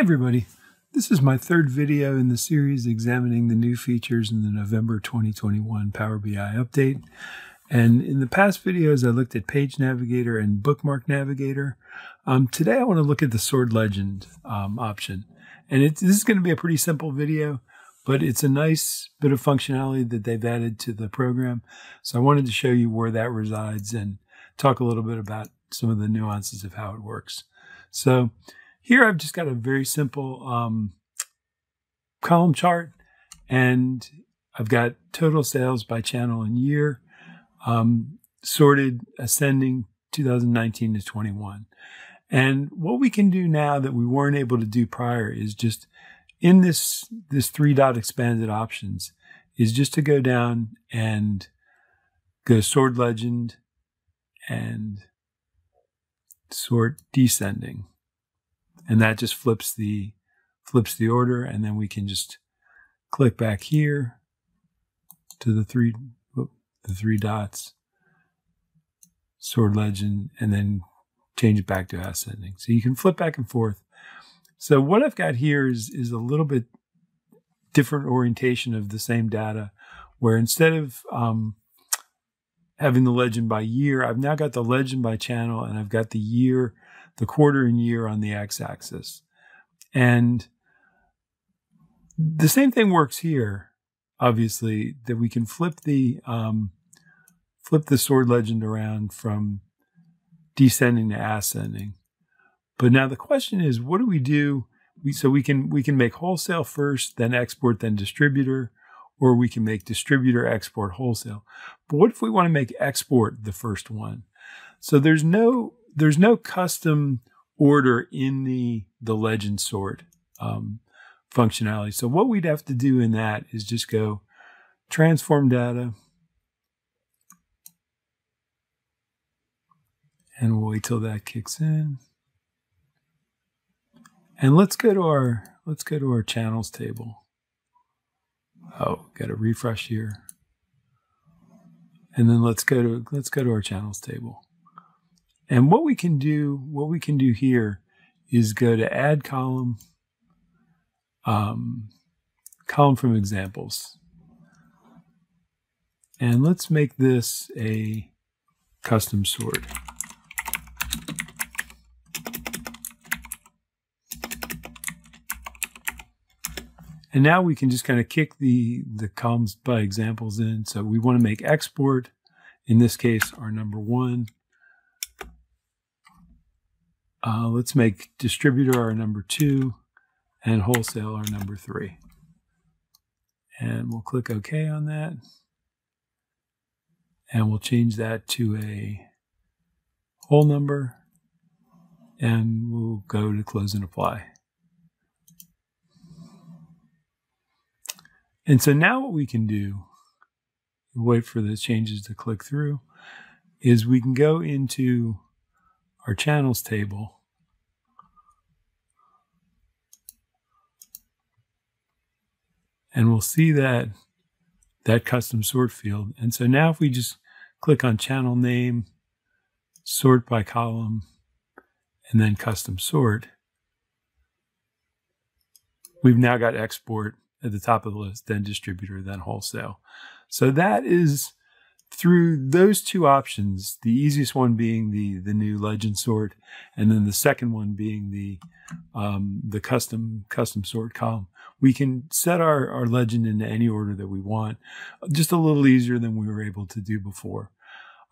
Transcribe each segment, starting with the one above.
everybody. This is my third video in the series examining the new features in the November 2021 Power BI update. And in the past videos, I looked at Page Navigator and Bookmark Navigator. Um, today, I want to look at the Sort Legend um, option. And this is going to be a pretty simple video, but it's a nice bit of functionality that they've added to the program. So I wanted to show you where that resides and talk a little bit about some of the nuances of how it works. So here I've just got a very simple um, column chart and I've got total sales by channel and year, um, sorted ascending 2019 to 21. And what we can do now that we weren't able to do prior is just in this, this three dot expanded options is just to go down and go sort legend and sort descending and that just flips the flips the order. And then we can just click back here to the three the three dots sort legend and then change it back to ascending so you can flip back and forth. So what I've got here is is a little bit different orientation of the same data where instead of um, having the legend by year I've now got the legend by channel and I've got the year the quarter and year on the x-axis. And the same thing works here, obviously, that we can flip the um, flip the sort legend around from descending to ascending. But now the question is, what do we do? We, so we can we can make wholesale first, then export, then distributor, or we can make distributor, export, wholesale. But what if we want to make export the first one? So there's no there's no custom order in the the legend sort um, functionality. So what we'd have to do in that is just go transform data, and we'll wait till that kicks in. And let's go to our let's go to our channels table. Oh, got to refresh here. And then let's go to let's go to our channels table. And what we can do, what we can do here is go to add column, um, column from examples. And let's make this a custom sort. And now we can just kind of kick the, the columns by examples in. So we want to make export, in this case, our number one. Uh, let's make distributor our number two and wholesale our number three. And we'll click OK on that. And we'll change that to a whole number. And we'll go to close and apply. And so now what we can do, wait for the changes to click through, is we can go into our channels table. And we'll see that that custom sort field. And so now if we just click on channel name, sort by column, and then custom sort, we've now got export at the top of the list, then distributor, then wholesale. So that is through those two options, the easiest one being the the new legend sort, and then the second one being the um, the custom custom sort column, we can set our, our legend into any order that we want, just a little easier than we were able to do before.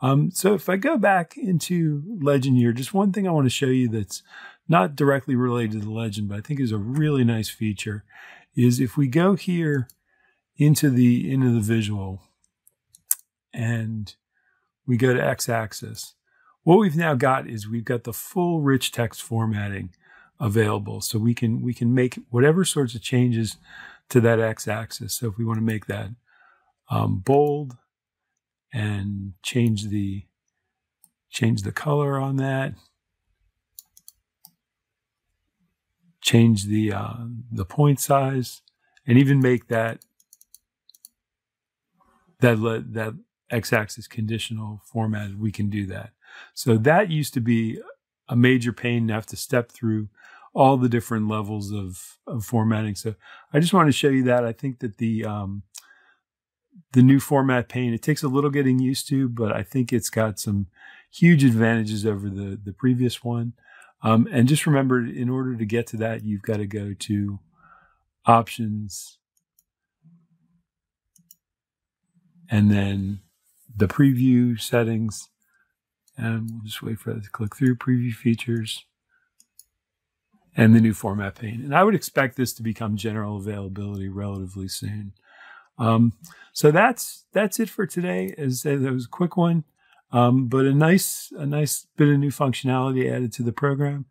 Um, so if I go back into legend here, just one thing I want to show you that's not directly related to the legend, but I think is a really nice feature, is if we go here into the into the visual and we go to x-axis, what we've now got is we've got the full rich text formatting available. So we can we can make whatever sorts of changes to that x-axis. So if we want to make that um, bold and change the change the color on that, change the uh, the point size, and even make that that that x-axis conditional formatted, we can do that. So that used to be a major pain to have to step through all the different levels of, of formatting. So I just want to show you that. I think that the um, the new format pane it takes a little getting used to, but I think it's got some huge advantages over the the previous one. Um, and just remember, in order to get to that, you've got to go to options and then the preview settings. And we'll just wait for it to click through preview features and the new format pane. And I would expect this to become general availability relatively soon. Um, so that's that's it for today. As I said, that was a quick one, um, but a nice a nice bit of new functionality added to the program.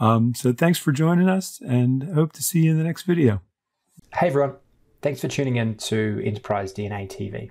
Um, so thanks for joining us, and hope to see you in the next video. Hey everyone, thanks for tuning in to Enterprise DNA TV.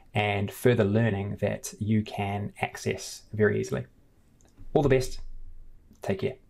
and further learning that you can access very easily. All the best. Take care.